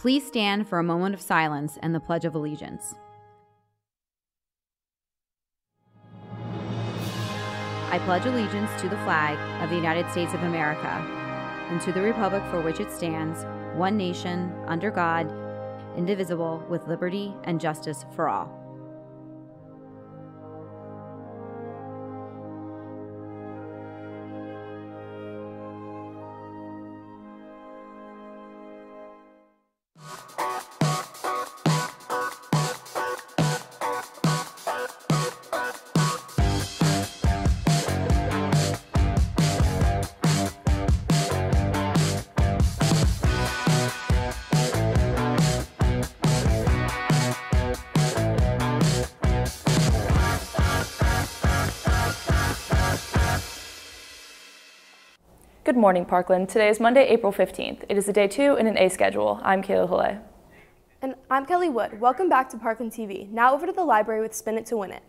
Please stand for a moment of silence and the Pledge of Allegiance. I pledge allegiance to the flag of the United States of America and to the republic for which it stands, one nation, under God, indivisible, with liberty and justice for all. Morning, Parkland. Today is Monday, April 15th. It is a day two in an A schedule. I'm Kayla Hille. And I'm Kelly Wood. Welcome back to Parkland TV. Now over to the library with Spin It to Win It.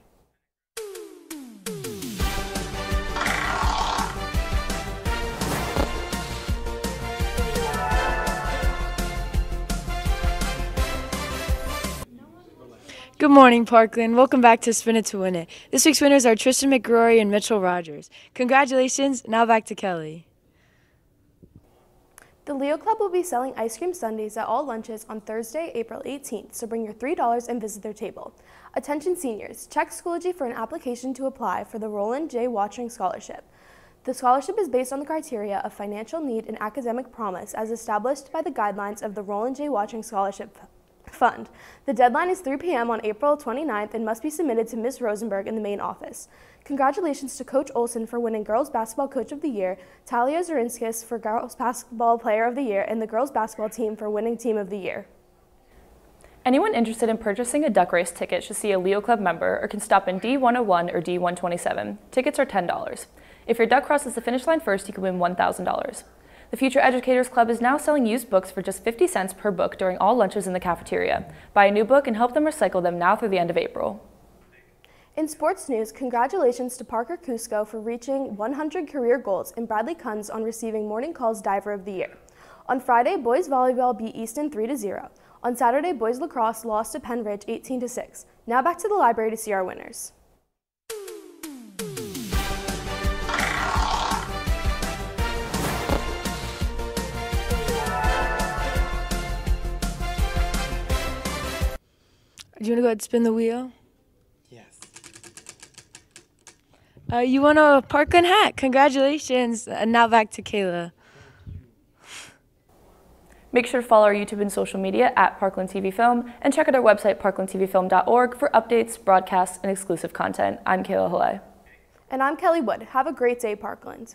Good morning, Parkland. Welcome back to Spin It to Win It. This week's winners are Tristan McGrory and Mitchell Rogers. Congratulations. Now back to Kelly. The Leo Club will be selling ice cream sundaes at all lunches on Thursday, April 18th, so bring your $3 and visit their table. Attention seniors, check Schoology for an application to apply for the Roland J. Watching Scholarship. The scholarship is based on the criteria of financial need and academic promise as established by the guidelines of the Roland J. Watching Scholarship Fund. The deadline is 3 p.m. on April 29th and must be submitted to Ms. Rosenberg in the main office. Congratulations to Coach Olson for winning Girls Basketball Coach of the Year, Talia Zarinskis for Girls Basketball Player of the Year, and the Girls Basketball Team for winning Team of the Year. Anyone interested in purchasing a duck race ticket should see a Leo Club member or can stop in D101 or D127. Tickets are $10. If your duck crosses the finish line first, you can win $1,000. The Future Educators Club is now selling used books for just 50 cents per book during all lunches in the cafeteria. Buy a new book and help them recycle them now through the end of April. In sports news, congratulations to Parker Cusco for reaching 100 career goals and Bradley Kunz on receiving Morning Call's Diver of the Year. On Friday, boys volleyball beat Easton 3-0. On Saturday, boys lacrosse lost to Pennridge 18-6. Now back to the library to see our winners. Do you want to go ahead and spin the wheel? Yes. Uh, you won a Parkland hat. Congratulations. And now back to Kayla. Make sure to follow our YouTube and social media at Parkland TV Film and check out our website, parklandtvfilm.org, for updates, broadcasts, and exclusive content. I'm Kayla Hille. And I'm Kelly Wood. Have a great day, Parkland.